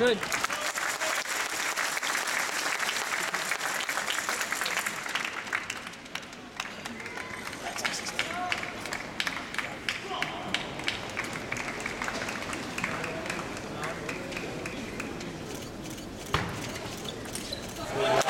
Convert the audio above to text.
Schön. Thanks.